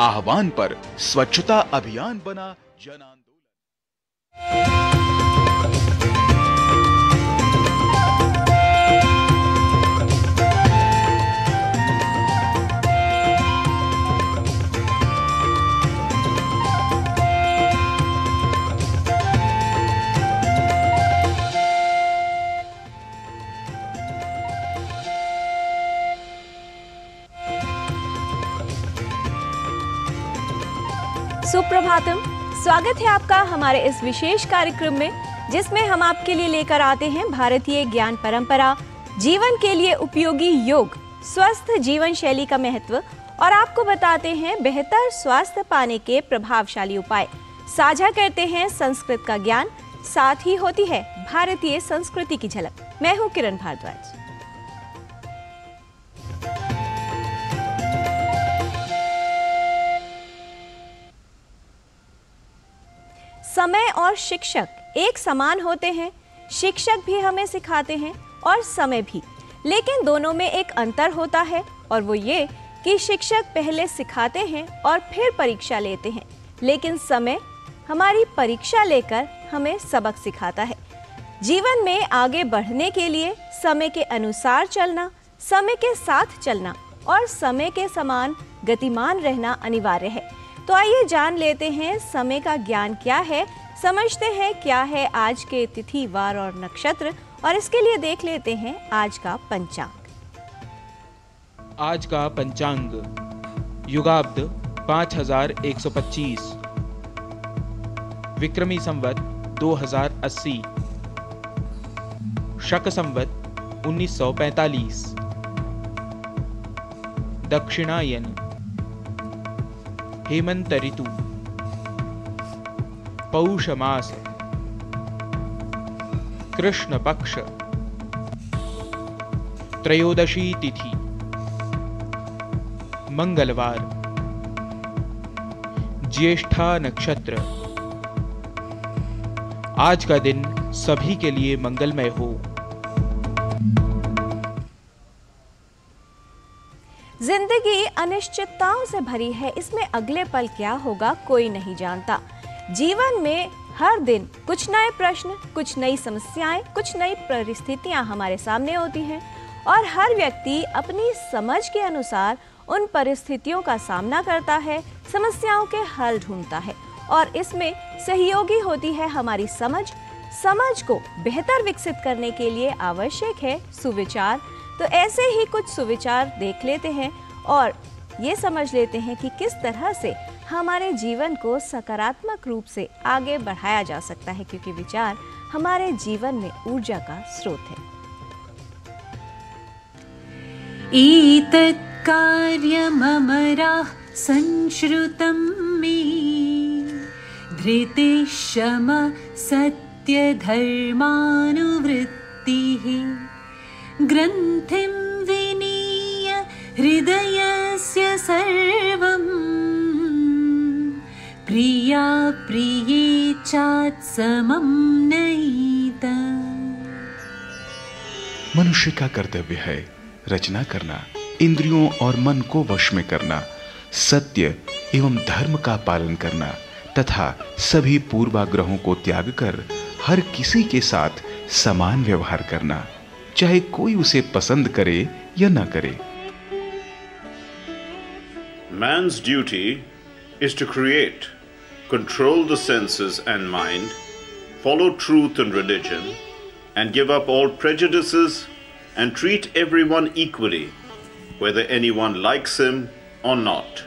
आह्वान पर स्वच्छता अभियान बना जन आंदोलन। सुप्रभातम। स्वागत है आपका हमारे इस विशेष कार्यक्रम में, जिसमें हम आपके लिए लेकर आते हैं भारतीय ज्ञान परंपरा, जीवन के लिए उपयोगी योग, स्वस्थ जीवन शैली का महत्व, और आपको बताते हैं बेहतर स्वास्थ्य पाने के प्रभावशाली उपाय। साझा करते हैं संस्कृत का ज्ञान, साथ ही होती है भारतीय संस्कृति की झलक। मैं हूँ किरण भारद्वाज। समय और शिक्षक एक समान होते हैं। शिक्षक भी हमें सिखाते हैं और समय भी। लेकिन दोनों में एक अंतर होता है और वो ये कि शिक्षक पहले सिखाते हैं और फिर परीक्षा लेते हैं। लेकिन समय हमारी परीक्षा लेकर हमें सबक सिखाता है। जीवन में आगे बढ़ने के लिए समय के अनुसार चलना, समय के साथ चलना और समय के समान गतिमान रहना अनिवार्य है। तो आइए जान लेते हैं समय का ज्ञान क्या है। समझते हैं क्या है आज के तिथि, वार और नक्षत्र, और इसके लिए देख लेते हैं आज का पंचांग। आज का पंचांग, युगाब्द 5125 विक्रमी संवत 2080 शक संवत 1945 दक्षिणायन हेमंत ऋतु पौष मास कृष्ण पक्ष त्रयोदशी तिथि। मंगलवार। ज्येष्ठा नक्षत्र। आज का दिन सभी के लिए मंगलमय हो। अनिश्चितताओं से भरी है, इसमें अगले पल क्या होगा, कोई नहीं जानता। जीवन में हर दिन कुछ नए प्रश्न, कुछ नई समस्याएँ, कुछ नई परिस्थितियाँ हमारे सामने होती हैं और हर व्यक्ति अपनी समझ के अनुसार उन परिस्थितियों का सामना करता है, समस्याओं के हल ढूंढता है और इसमें सहयोगी होती है हमारी समझ। समझ को बेहतर विकसित करने के लिए आवश्यक है सुविचार। तो ऐसे ही कुछ सुविचार देख लेते हैं और ये समझ लेते हैं कि किस तरह से हमारे जीवन को सकारात्मक रूप से आगे बढ़ाया जा सकता है, क्योंकि विचार हमारे जीवन में ऊर्जा का स्रोत है। एतत् कार्यममराः संश्रुतं मे। धृतिशम सत्यधर्मानुवृत्तिः। ग्रन्थिं विनीय हृदयस्य सर्वम् प्रिया प्रिये चात्समं नयिता मनुष्य का कर्तव्य है रचना करना, इंद्रियों और मन को वश में करना, सत्य एवं धर्म का पालन करना, तथा सभी पूर्वाग्रहों को त्याग कर हर किसी के साथ समान व्यवहार करना, चाहे कोई उसे पसंद करे या न करे। Man's duty is to create, control the senses and mind, follow truth and religion, and give up all prejudices and treat everyone equally, whether anyone likes him or not.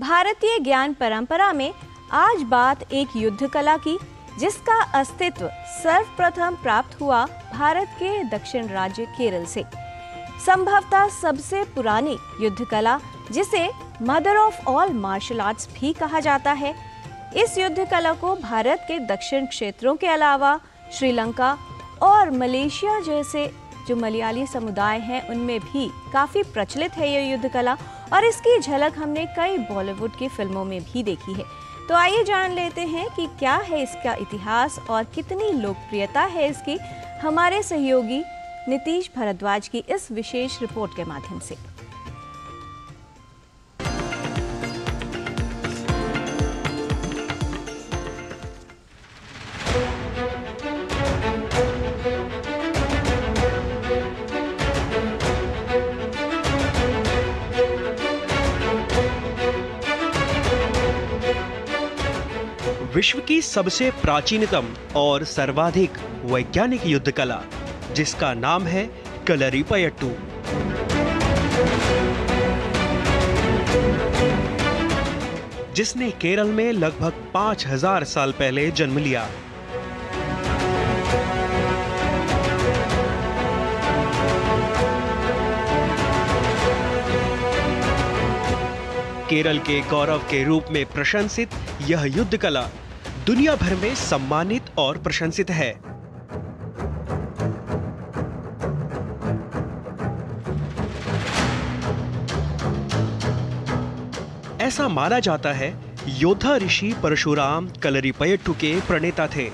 भारतीय ज्ञान परंपरा में आज बात एक युद्ध कला की जिसका अस्तित्व सर्वप्रथम प्राप्त हुआ भारत के दक्षिण राज्य केरल से। संभवतः सबसे पुरानी युद्ध कला जिसे mother of all martial arts भी कहा जाता है, इस युद्ध कला को भारत के दक्षिण क्षेत्रों के अलावा श्रीलंका और मलेशिया जैसे जो मलयाली समुदाय हैं, उनमें भी काफ़ी प्रचलित है ये युद्ध कला और इसकी झलक हमने कई बॉलीवुड की फ़िल्मों में भी देखी है। तो आइए जान लेते हैं कि क्या है इसका इतिहास और कितनी लोकप्रियता है इसकी हमारे सहयोगी नीतीश भारद्वाज की इस विशेष रिपोर्ट के माध्यम से। विश्व की सबसे प्राचीनतम और सर्वाधिक वैज्ञानिक युद्ध कला जिसका नाम है कलरीपयट्टू। जिसने केरल में लगभग पाँच हज़ार साल पहले जन्म लिया। केरल के गौरव के रूप में प्रशंसित यह युद्ध कला दुनिया भर में सम्मानित और प्रशंसित है। ऐसा माना जाता है, योद्धा ऋषि परशुराम कलरी कलरीपयट्टू के प्रणेता थे।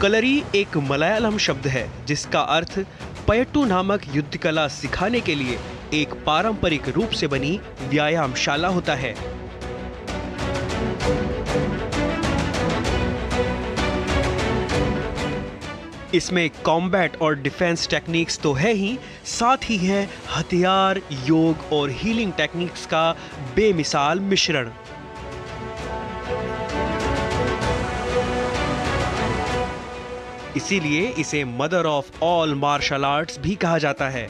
कलरी एक मलयालम शब्द है, जिसका अर्थ पयट्टू नामक युद्ध कला सिखाने के लिए एक पारंपरिक रूप से बनी व्यायामशाला होता है। इसमें कॉम्बैट और डिफेंस टेक्निक्स तो है ही, साथ ही है हथियार, योग और हीलिंग टेक्निक्स का बेमिसाल मिश्रण। इसीलिए इसे mother of all martial arts भी कहा जाता है।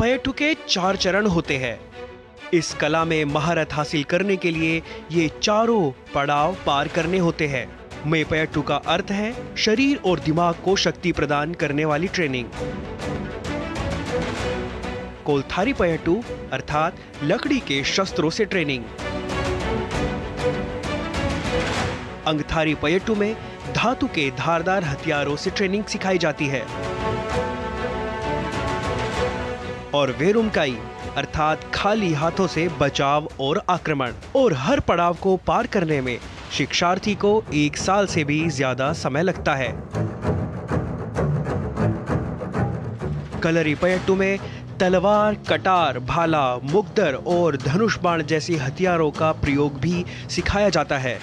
पयटू के चार चरण होते हैं। इस कला में महारत हासिल करने के लिए ये चारों पड़ाव पार करने होते हैं। मे पयट्टू का अर्थ है शरीर और दिमाग को शक्ति प्रदान करने वाली ट्रेनिंग कोलथारी पयट्टू अर्थात लकड़ी के शस्त्रों से ट्रेनिंग अंगथारी पयट्टू में धातु के धारदार हथियारों से ट्रेनिंग सिखाई जाती है। और वेरुमकाई, अर्थात खाली हाथों से बचाव और आक्रमण। और हर पड़ाव को पार करने में शिक्षार्थी को एक साल से भी ज़्यादा समय लगता है। कलरी पयट्टू में तलवार, कटार, भाला, मुगदर और धनुष बाण जैसे हथियारों का प्रयोग भी सिखाया जाता है।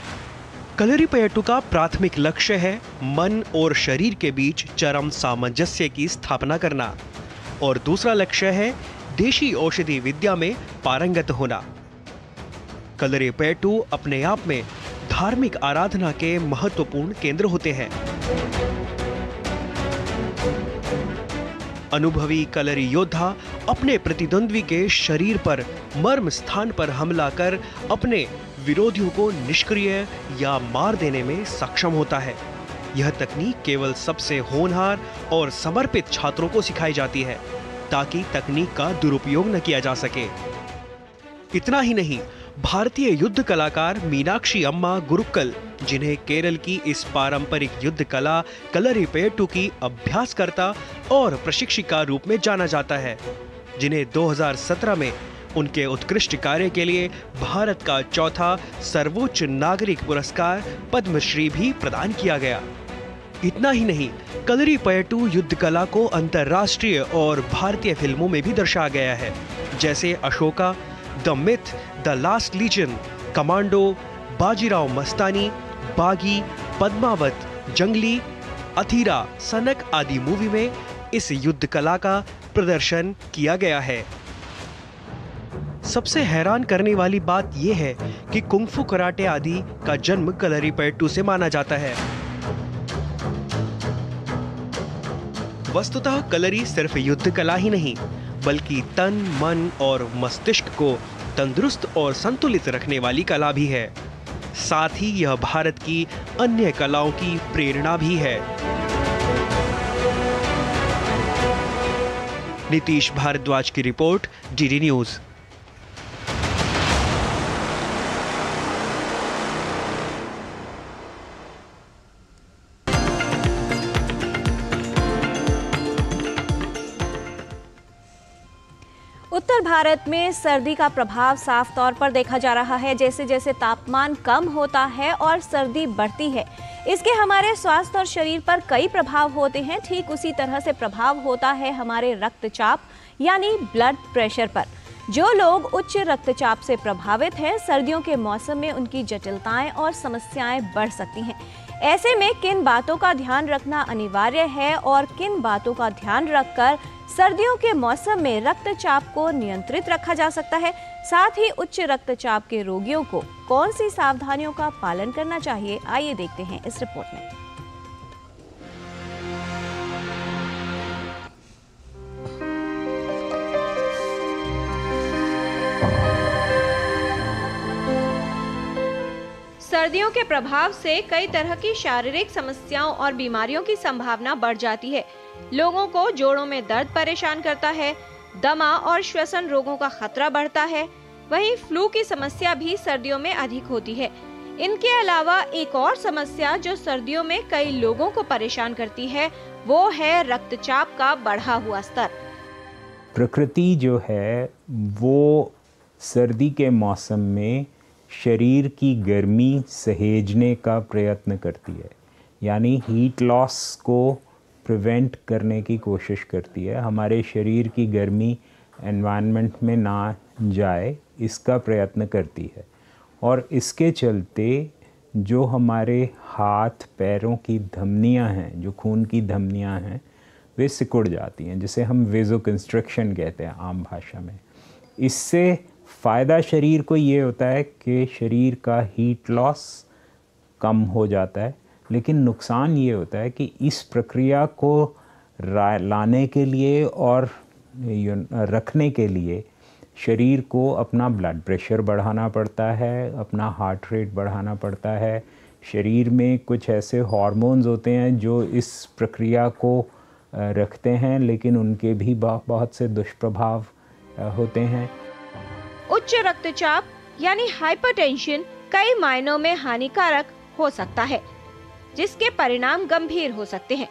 कलरी पयट्टू का प्राथमिक लक्ष्य है मन और शरीर के बीच चरम सामंजस्य की स्थापना करना। और दूसरा लक्ष्य है देशी औषधि विद्या में पारंगत होना। कलरी पयट्टू अपने आप में धार्मिक आराधना के महत्वपूर्ण केंद्र होते हैं। अनुभवी कलरी योद्धा अपने प्रतिद्वंद्वी के शरीर पर मर्म स्थान पर हमला कर अपने विरोधियों को निष्क्रिय या मार देने में सक्षम होता है। यह तकनीक केवल सबसे होनहार और समर्पित छात्रों को सिखाई जाती है, ताकि तकनीक का दुरुपयोग न किया जा सके। इतना ही नहीं, भारतीय युद्ध कलाकार मीनाक्षी अम्मा गुरुक्कल, जिन्हें केरल की इस पारंपरिक युद्ध कला कलरीपेट्टू की अभ्यासकर्ता और प्रशिक्षिका रूप में जाना जाता है, जिन्हें 2017 में उनके उत्कृष्ट कार्य के लिए भारत का चौथा सर्वोच्च नागरिक पुरस्कार पद्मश्री भी प्रदान किया गया। इतना ही नहीं, कलरी पयटू युद्ध कला को अंतरराष्ट्रीय और भारतीय फ़िल्मों में भी दर्शाया गया है, जैसे Ashoka, The Myth, The Last Legion Commando, Bajirao Mastani, Baaghi, Padmaavat, Junglee, अथीरा, सनक आदि मूवी में इस युद्ध कला का प्रदर्शन किया गया है। सबसे हैरान करने वाली बात यह है कि कुंफू कराटे आदि का जन्म कलरीपयट्टू से माना जाता है। वस्तुतः कलरी सिर्फ़ युद्ध कला ही नहीं, बल्कि तन, मन और मस्तिष्क को तंदुरुस्त और संतुलित रखने वाली कला भी है। साथ ही यह भारत की अन्य कलाओं की प्रेरणा भी है। नीतीश भारद्वाज की रिपोर्ट डीडी न्यूज़। भारत में सर्दी का प्रभाव साफ़ तौर पर देखा जा रहा है। जैसे जैसे तापमान कम होता है और सर्दी बढ़ती है, इसके हमारे स्वास्थ्य और शरीर पर कई प्रभाव होते हैं। ठीक उसी तरह से प्रभाव होता है हमारे रक्तचाप, यानी ब्लड प्रेशर पर। जो लोग उच्च रक्तचाप से प्रभावित हैं, सर्दियों के मौसम में उनकी जटिलताएँ और समस्याएँ बढ़ सकती हैं। ऐसे में किन बातों का ध्यान रखना अनिवार्य है और किन बातों का ध्यान रखकर सर्दियों के मौसम में रक्तचाप को नियंत्रित रखा जा सकता है। साथ ही उच्च रक्तचाप के रोगियों को कौन सी सावधानियों का पालन करना चाहिए? आइए देखते हैं इस रिपोर्ट में। सर्दियों के प्रभाव से कई तरह की शारीरिक समस्याओं और बीमारियों की संभावना बढ़ जाती है। लोगों को जोड़ों में दर्द परेशान करता है, दमा और श्वसन रोगों का खतरा बढ़ता है। वहीं फ्लू की समस्या भी सर्दियों में अधिक होती है। इनके अलावा एक और समस्या जो सर्दियों में कई लोगों को परेशान करती है, वो है रक्तचाप का बढ़ा हुआ स्तर। प्रकृति जो है, वो सर्दी के मौसम में शरीर की गर्मी सहेजने का प्रयत्न करती है। यानी हीट लॉस को प्रिवेंट करने की कोशिश करती है। हमारे शरीर की गर्मी एनवायरनमेंट में ना जाए, इसका प्रयत्न करती है। और इसके चलते जो हमारे हाथ पैरों की धमनियाँ हैं, जो खून की धमनियाँ हैं, वे सिकुड़ जाती हैं, जिसे हम वेजो कंस्ट्रक्शन कहते हैं आम भाषा में। इससे फ़ायदा शरीर को ये होता है कि शरीर का हीट लॉस कम हो जाता है। लेकिन नुकसान ये होता है कि इस प्रक्रिया को लाने के लिए और रखने के लिए शरीर को अपना ब्लड प्रेशर बढ़ाना पड़ता है, अपना हार्ट रेट बढ़ाना पड़ता है। शरीर में कुछ ऐसे हार्मोन्स होते हैं जो इस प्रक्रिया को रखते हैं, लेकिन उनके भी बहुत से दुष्प्रभाव होते हैं। उच्च रक्तचाप यानी हाइपरटेंशन कई मायनों में हानिकारक हो सकता है। जिसके परिणाम गंभीर हो सकते हैं।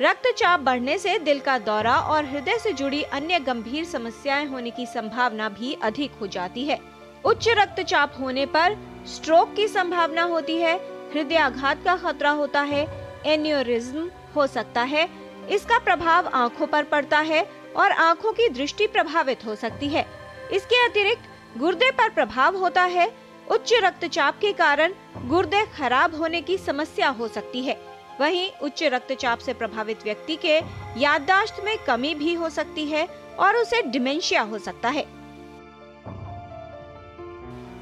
रक्तचाप बढ़ने से दिल का दौरा और हृदय से जुड़ी अन्य गंभीर समस्याएँ होने की संभावना भी अधिक हो जाती है। उच्च रक्तचाप होने पर स्ट्रोक की संभावना होती है, हृदयाघात का खतरा होता है एन्यूरिज्म हो सकता है, इसका प्रभाव आँखों पर पड़ता है और आँखों की दृष्टि प्रभावित हो सकती है। इसके अतिरिक्त गुर्दे पर प्रभाव होता है उच्च रक्तचाप के कारण गुर्दे खराब होने की समस्या हो सकती है। वहीं उच्च रक्तचाप से प्रभावित व्यक्ति के याददाश्त में कमी भी हो सकती है और उसे डिमेंशिया हो सकता है।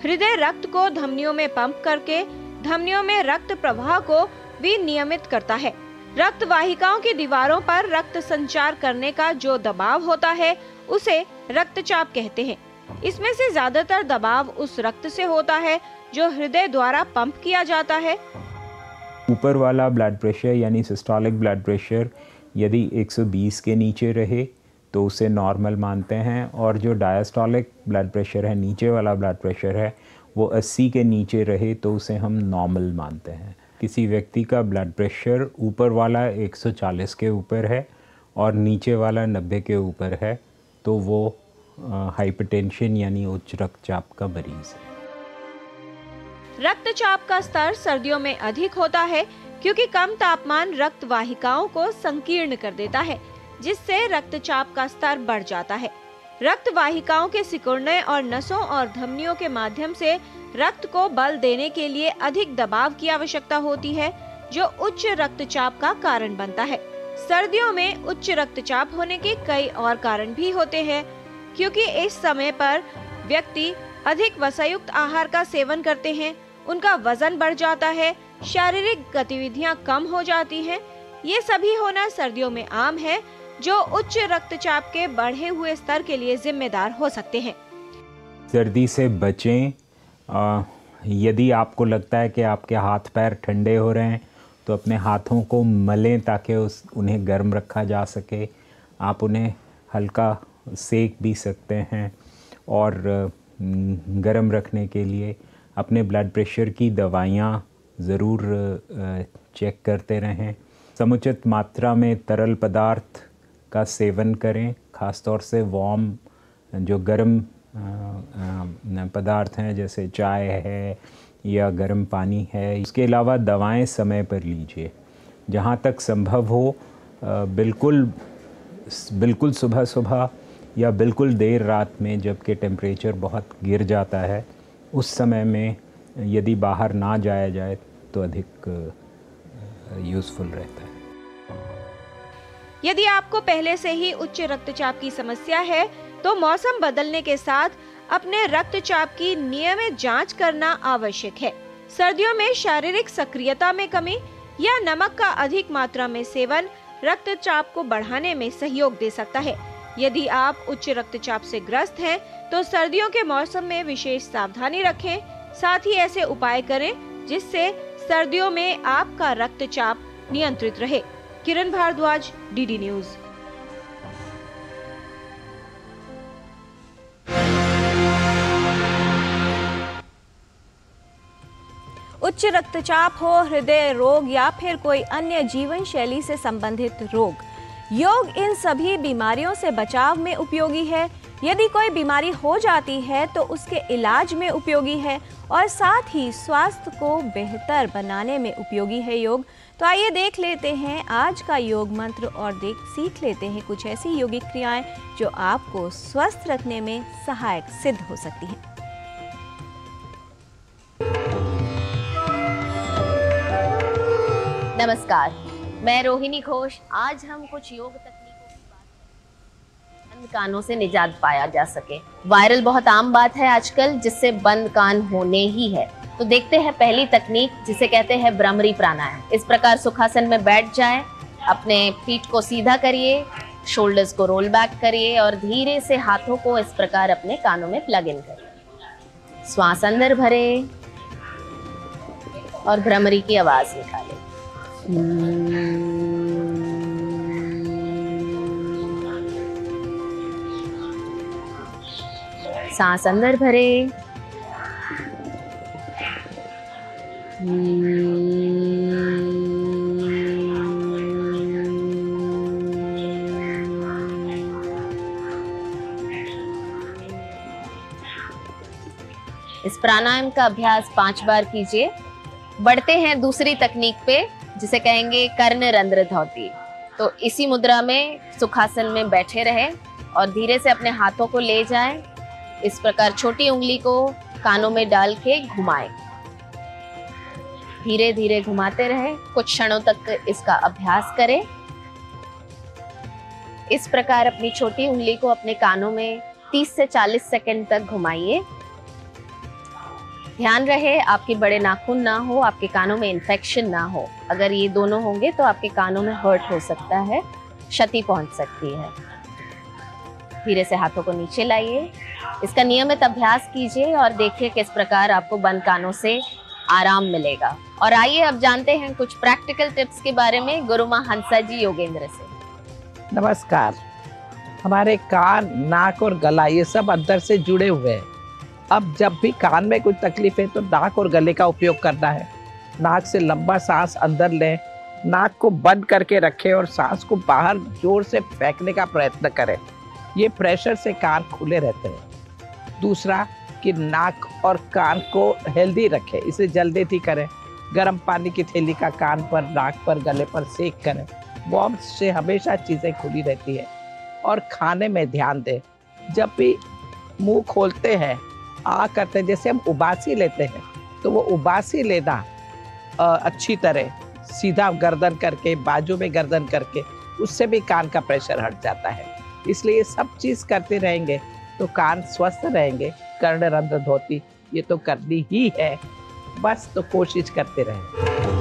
हृदय रक्त को धमनियों में पंप करके धमनियों में रक्त प्रवाह को विनियमित करता है। रक्त वाहिकाओं की दीवारों पर रक्त संचार करने का जो दबाव होता है, उसे रक्तचाप कहते हैं। इसमें से ज़्यादातर दबाव उस रक्त से होता है, जो हृदय द्वारा पंप किया जाता है। ऊपर वाला ब्लड प्रेशर, यानी सिस्टोलिक ब्लड प्रेशर, यदि 120 के नीचे रहे तो उसे नॉर्मल मानते हैं, और जो डायस्टोलिक ब्लड प्रेशर है, नीचे वाला ब्लड प्रेशर है, वो 80 के नीचे रहे तो उसे हम नॉर्मल मानते हैं। किसी व्यक्ति का ब्लड प्रेशर ऊपर वाला 140 के ऊपर है, और नीचे वाला 90 के ऊपर है तो वो हाइपरटेंशन यानी उच्च रक्तचाप का मरीज़ है। रक्तचाप का स्तर सर्दियों में अधिक होता है, क्योंकि कम तापमान रक्त वाहिकाओं को संकीर्ण कर देता है, जिससे रक्तचाप का स्तर बढ़ जाता है। रक्त वाहिकाओं के सिकुड़ने और नसों और धमनियों के माध्यम से रक्त को बल देने के लिए अधिक दबाव की आवश्यकता होती है, जो उच्च रक्तचाप का कारण बनता है। सर्दियों में उच्च रक्तचाप होने के कई और कारण भी होते हैं। क्योंकि इस समय पर व्यक्ति अधिक वसायुक्त आहार का सेवन करते हैं, उनका वज़न बढ़ जाता है, शारीरिक गतिविधियाँ कम हो जाती हैं। ये सभी होना सर्दियों में आम है, जो उच्च रक्तचाप के बढ़े हुए स्तर के लिए जिम्मेदार हो सकते हैं। सर्दी से बचें यदि आपको लगता है कि आपके हाथ पैर ठंडे हो रहे हैं तो अपने हाथों को मलें ताकि उस, उन्हें गर्म रखा जा सके। आप उन्हें हल्का सेक भी सकते हैं और गर्म रखने के लिए अपने ब्लड प्रेशर की दवाइयाँ ज़रूर चेक करते रहें। समुचित मात्रा में तरल पदार्थ का सेवन करें ख़ास तौर से वार्म जो गर्म पदार्थ हैं, जैसे चाय है या गर्म पानी है। इसके अलावा दवाएँ समय पर लीजिए। जहाँ तक संभव हो बिल्कुल बिल्कुल सुबह सुबह या बिल्कुल देर रात में जबकि टेम्परेचर बहुत गिर जाता है, उस समय में यदि बाहर ना जाया जाए तो अधिक यूज़फुल रहता है। यदि आपको पहले से ही उच्च रक्तचाप की समस्या है तो मौसम बदलने के साथ अपने रक्तचाप की नियमित जाँच करना आवश्यक है। सर्दियों में शारीरिक सक्रियता में कमी या नमक का अधिक मात्रा में सेवन रक्तचाप को बढ़ाने में सहयोग दे सकता है। यदि आप उच्च रक्तचाप से ग्रस्त हैं, तो सर्दियों के मौसम में विशेष सावधानी रखें। साथ ही ऐसे उपाय करें जिससे सर्दियों में आपका रक्तचाप नियंत्रित रहे। Kiran Bhardwaj DD News. उच्च रक्तचाप हो हृदय रोग या फिर कोई अन्य जीवन शैली से संबंधित रोग। योग इन सभी बीमारियों से बचाव में उपयोगी है। यदि कोई बीमारी हो जाती है तो उसके इलाज में उपयोगी है और साथ ही स्वास्थ्य को बेहतर बनाने में उपयोगी है योग। तो आइए देख लेते हैं आज का योग मंत्र और देख, सीख लेते हैं कुछ ऐसी योगिक क्रियाएँ जो आपको स्वस्थ रखने में सहायक सिद्ध हो सकती हैं। नमस्कार मैं रोहिणी घोष, आज हम कुछ योग तकनीकों की बात बंद कानों से निजात पाया जा सके। वायरल बहुत आम बात है आजकल, जिससे बंद कान होने ही है। तो देखते हैं पहली तकनीक, जिसे कहते हैं भ्रमरी प्राणायाम। इस प्रकार सुखासन में बैठ जाए, अपने पीठ को सीधा करिए शोल्डर्स को रोल बैक करिए और धीरे से हाथों को इस प्रकार अपने कानों में प्लग इन करिए। श्वास अंदर भरे और भ्रमरी की आवाज़ निकाले सांस अंदर भरे। इस प्राणायाम का अभ्यास पाँच बार कीजिए। बढ़ते हैं दूसरी तकनीक पे। जिसे कहेंगे कर्ण रंध्र धौती तो इसी मुद्रा में, सुखासन में बैठे रहे और धीरे से अपने हाथों को ले जाएँ। इस प्रकार छोटी उंगली को कानों में डाल के घुमाएँ। धीरे धीरे घुमाते रहे। कुछ क्षणों तक इसका अभ्यास करें। इस प्रकार अपनी छोटी उंगली को अपने कानों में 30 से 40 सेकंड तक घुमाइए। ध्यान रहे, आपके बड़े नाखून ना हो, आपके कानों में इन्फेक्शन ना हो। अगर ये दोनों होंगे तो आपके कानों में हर्ट हो सकता है, क्षति पहुँच सकती है। धीरे से हाथों को नीचे लाइए। इसका नियमित अभ्यास कीजिए और देखिए किस प्रकार आपको बंद कानों से आराम मिलेगा। और आइए, अब जानते हैं कुछ प्रैक्टिकल टिप्स के बारे में गुरु गुरुमा हंसा जी योगेंद्र से। नमस्कार। हमारे कान, नाक और गला, ये सब अंदर से जुड़े हुए हैं। अब जब भी कान में कोई तकलीफ़ है तो नाक और गले का उपयोग करना है। नाक से लंबा सांस अंदर लें, नाक को बंद करके रखें और सांस को बाहर ज़ोर से फेंकने का प्रयत्न करें। ये प्रेशर से कान खुले रहते हैं। दूसरा, कि नाक और कान को हेल्दी रखें। इसे जल्दी थी करें। गर्म पानी की थैली का कान पर, नाक पर, गले पर सेक करें। वार्म से हमेशा चीज़ें खुली रहती है। और खाने में ध्यान दें। जब भी मुँह खोलते हैं आ करते हैं। जैसे हम उबासी लेते हैं तो वो उबासी लेना अच्छी तरह सीधा गर्दन करके, बाजू में गर्दन करके, उससे भी कान का प्रेशर हट जाता है। इसलिए ये सब चीज़ करते रहेंगे तो कान स्वस्थ रहेंगे, कर्ण रंध्र धोती, ये तो करनी ही है। बस तो कोशिश करते रहें।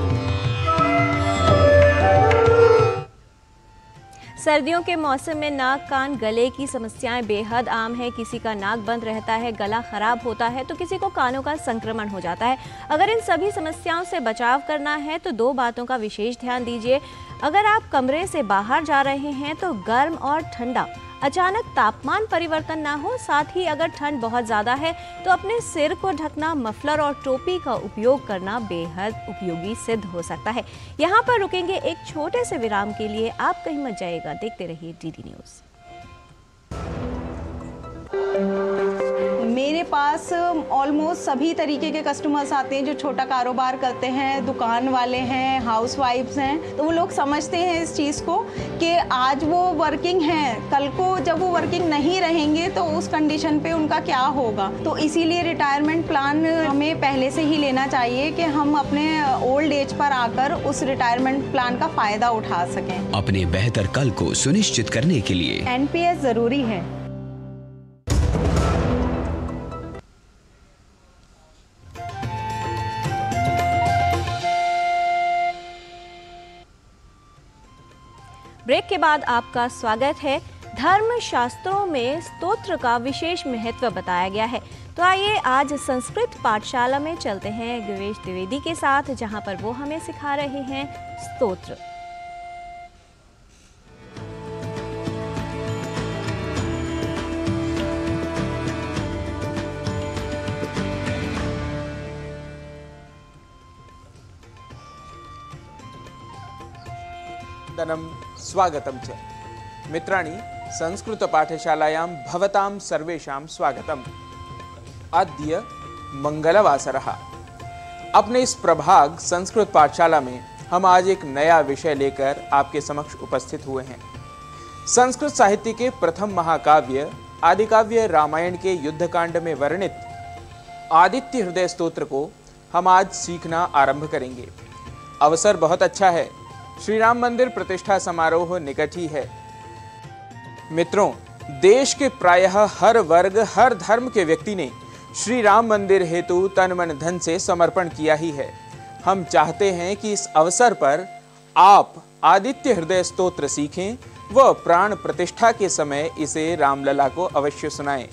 सर्दियों के मौसम में नाक कान गले की समस्याएँ बेहद आम है। किसी का नाक बंद रहता है, गला खराब होता है तो किसी को कानों का संक्रमण हो जाता है। अगर इन सभी समस्याओं से बचाव करना है तो दो बातों का विशेष ध्यान दीजिए। अगर आप कमरे से बाहर जा रहे हैं तो गर्म और ठंडा। अचानक तापमान परिवर्तन ना हो, साथ ही अगर ठंड बहुत ज़्यादा है तो अपने सिर को ढकना, मफलर और टोपी का उपयोग करना बेहद उपयोगी सिद्ध हो सकता है। यहाँ पर रुकेंगे एक छोटे से विराम के लिए। आप कहीं मत जाएगा देखते रहिए डी न्यूज़ मेरे पास ऑलमोस्ट सभी तरीके के कस्टमर्स आते हैं जो छोटा कारोबार करते हैं दुकान वाले हैं हाउस वाइफ्स हैं। तो वो लोग समझते हैं इस चीज़ को कि आज वो वर्किंग हैं कल को जब वो वर्किंग नहीं रहेंगे तो उस कंडीशन पे उनका क्या होगा? तो इसीलिए रिटायरमेंट प्लान हमें पहले से ही लेना चाहिए कि हम अपने ओल्ड एज पर आकर उस रिटायरमेंट प्लान का फ़ायदा उठा सकें। अपने बेहतर कल को सुनिश्चित करने के लिए एनपीएस ज़रूरी है। ब्रेक के बाद आपका स्वागत है। धर्म शास्त्रों में स्तोत्र का विशेष महत्व बताया गया है। तो आइए आज संस्कृत पाठशाला में चलते हैं गिवेश द्विवेदी के साथ, जहाँ पर वो हमें सिखा रहे हैं स्तोत्र। दनं स्वागतं च। मित्राणि संस्कृतपाठशालायां भवतां स्वागतम्। अद्य मंगलवासरः। अपने इस प्रभाग संस्कृत पाठशाला में हम आज एक नया विषय लेकर आपके समक्ष उपस्थित हुए हैं। संस्कृत साहित्य के प्रथम महाकाव्य, आदिकाव्य रामायण के युद्धकांड में वर्णित आदित्य हृदय स्तोत्र को हम आज सीखना आरंभ करेंगे। अवसर बहुत अच्छा है। श्री राम मंदिर प्रतिष्ठा समारोह निकट ही है। मित्रों, देश के प्रायः हर वर्ग, हर धर्म के व्यक्ति ने श्री राम मंदिर हेतु तन मन धन से समर्पण किया ही है। हम चाहते हैं कि इस अवसर पर आप आदित्य हृदय स्तोत्र सीखें व प्राण प्रतिष्ठा के समय इसे रामलला को अवश्य सुनाएँ।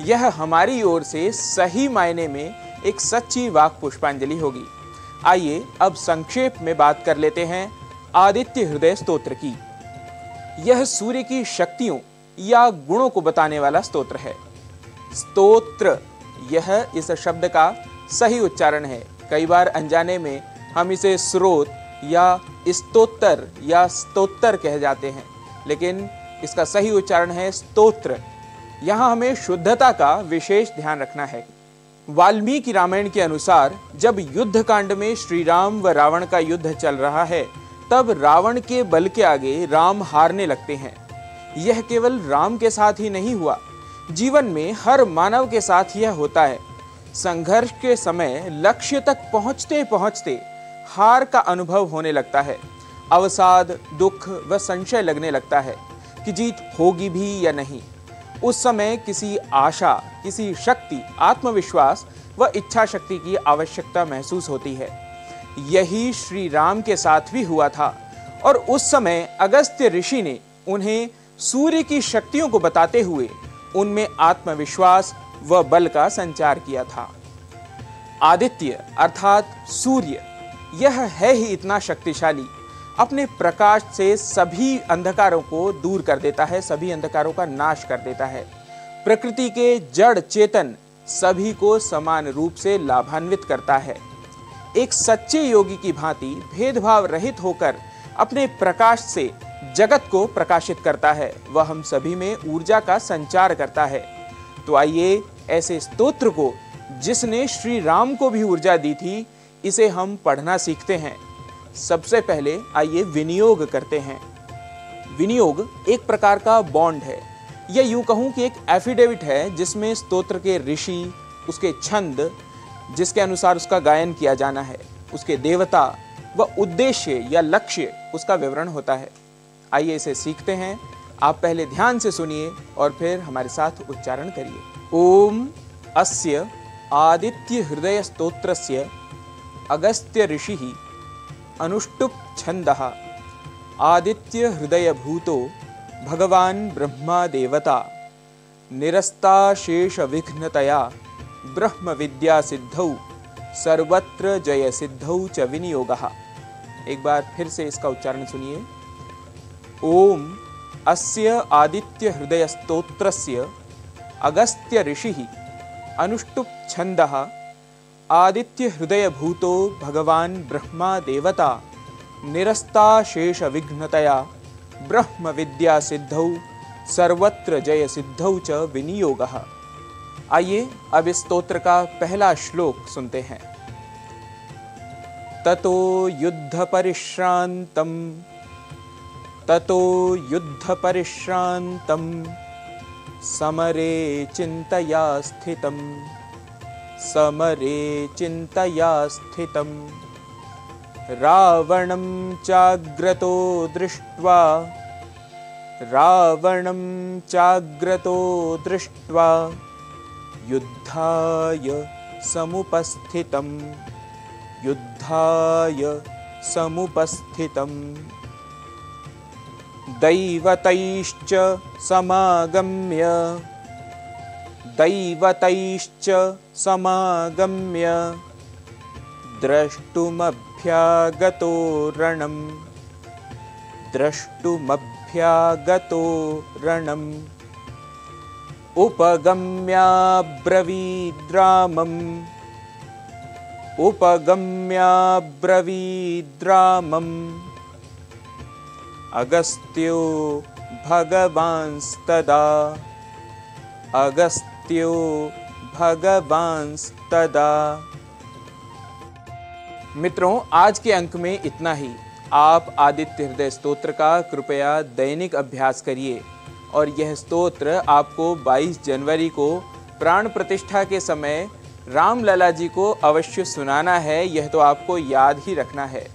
यह हमारी ओर से सही मायने में एक सच्ची वाक पुष्पांजलि होगी। आइए अब संक्षेप में बात कर लेते हैं आदित्य हृदय स्तोत्र की। यह सूर्य की शक्तियों या गुणों को बताने वाला स्तोत्र है। स्तोत्र, यह इस शब्द का सही उच्चारण है। कई बार अनजाने में हम इसे स्रोत या स्तोत्र या स्तोत्र कह जाते हैं, लेकिन इसका सही उच्चारण है स्तोत्र। यहाँ हमें शुद्धता का विशेष ध्यान रखना है। वाल्मीकि रामायण के अनुसार जब युद्ध कांड में श्री राम व रावण का युद्ध चल रहा है तब रावण के बल के आगे राम हारने लगते हैं। यह केवल राम के साथ ही नहीं हुआ। जीवन में हर मानव के साथ यह होता है। संघर्ष के समय लक्ष्य तक पहुँचते पहुँचते हार का अनुभव होने लगता है। अवसाद, दुख व संशय लगने लगता है कि जीत होगी भी या नहीं। उस समय किसी आशा, किसी शक्ति, आत्मविश्वास व इच्छा शक्ति की आवश्यकता महसूस होती है। यही श्री राम के साथ भी हुआ था। और उस समय अगस्त्य ऋषि ने उन्हें सूर्य की शक्तियों को बताते हुए उनमें आत्मविश्वास व बल का संचार किया था। आदित्य अर्थात सूर्य, यह है ही इतना शक्तिशाली, अपने प्रकाश से सभी अंधकारों को दूर कर देता है, सभी अंधकारों का नाश कर देता है। प्रकृति के जड़ चेतन सभी को समान रूप से लाभान्वित करता है। एक सच्चे योगी की भांति भेदभाव रहित होकर अपने प्रकाश से जगत को प्रकाशित करता है। वह हम सभी में ऊर्जा का संचार करता है। तो आइए ऐसे स्तोत्र को, जिसने श्री राम को भी ऊर्जा दी थी, इसे हम पढ़ना सीखते हैं। सबसे पहले आइए विनियोग करते हैं। विनियोग एक प्रकार का बॉन्ड है। या यूँ कहूँ कि एक एफिडेविट है, जिसमें स्तोत्र के ऋषि, उसके छंद जिसके अनुसार उसका गायन किया जाना है, उसके देवता व उद्देश्य या लक्ष्य उसका विवरण होता है। आइए इसे सीखते हैं। आप पहले ध्यान से सुनिए और फिर हमारे साथ उच्चारण करिए। ओम अस्य आदित्य हृदय स्तोत्रस्य अगस्त्य ऋषि अनुष्टुप छंद आदित्य हृदय भूतो भगवान ब्रह्मा देवता निरस्ताशेष विघ्नतया ब्रह्म विद्या सिद्धौ सर्वत्र जय सिद्धौ च विनियोग। एक बार फिर से इसका उच्चारण सुनिए। ओम अस्य आदित्य हृदय स्तोत्रस्य अगस्त्य ऋषि अनुष्टुप छंद आदित्य हृदय भूतो भगवान ब्रह्मा देवता निरस्ताशेष विघ्नतया ब्रह्म विद्या सिद्धौ सर्वत्र जय सिद्धौ च विनियोगः। आइए अब इस स्तोत्र का पहला श्लोक सुनते हैं। ततो युद्ध परिश्रांतम ततो युद्ध परिश्रांतम समरे चिंतया स्थितम, समरे चिंतया स्थितम। रावणं चाग्रतो दृष्ट्वा, रावणं चाग्रतो दृष्ट्वा युद्धाय समुपस्थितं युद्धाय समुपस्थितम्। दैवतैश्च समागम्य। दैवतैश्च समागम्य। द्रष्टुमभ्यागतो रणम्। द्रष्टुमभ्यागतो रणम् उपगम्याब्रवीद्रामम्। उपगम्याब्रवीद्रामम्। अगस्त्यो भगवांस्तदा। अगस्त्यो भगवांस्तदा। मित्रों, आज के अंक में इतना ही। आप आदित्य हृदय स्तोत्र का कृपया दैनिक अभ्यास करिए। और यह स्तोत्र आपको 22 जनवरी को प्राण प्रतिष्ठा के समय राम लला जी को अवश्य सुनाना है, यह तो आपको याद ही रखना है।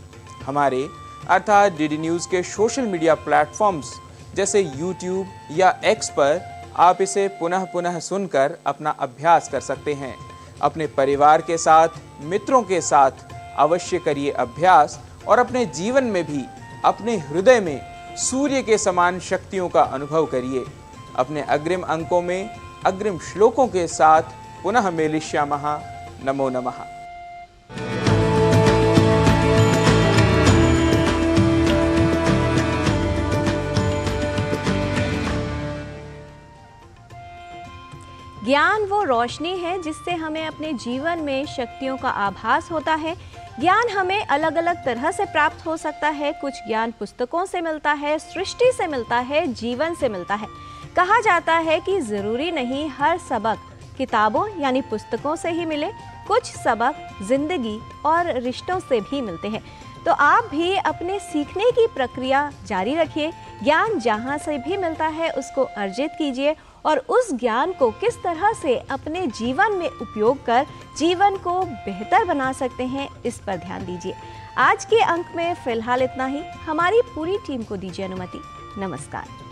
हमारे अर्थात डी न्यूज़ के सोशल मीडिया प्लेटफॉर्म्स जैसे यूट्यूब या एक्स पर आप इसे पुनः पुनः सुनकर अपना अभ्यास कर सकते हैं। अपने परिवार के साथ, मित्रों के साथ अवश्य करिए अभ्यास और अपने जीवन में भी, अपने हृदय में सूर्य के समान शक्तियों का अनुभव करिए। अपने अग्रिम अंकों में, अग्रिम श्लोकों के साथ पुनः मेलिष्यामः नमो नमः। ज्ञान वो रोशनी है जिससे हमें अपने जीवन में शक्तियों का आभास होता है। ज्ञान हमें अलग अलग तरह से प्राप्त हो सकता है। कुछ ज्ञान पुस्तकों से मिलता है, सृष्टि से मिलता है, जीवन से मिलता है। कहा जाता है कि ज़रूरी नहीं हर सबक किताबों यानी पुस्तकों से ही मिले। कुछ सबक ज़िंदगी और रिश्तों से भी मिलते हैं। तो आप भी अपने सीखने की प्रक्रिया जारी रखिए। ज्ञान जहाँ से भी मिलता है, उसको अर्जित कीजिए और उस ज्ञान को किस तरह से अपने जीवन में उपयोग कर जीवन को बेहतर बना सकते हैं, इस पर ध्यान दीजिए। आज के अंक में फ़िलहाल इतना ही। हमारी पूरी टीम को दीजिए अनुमति। नमस्कार।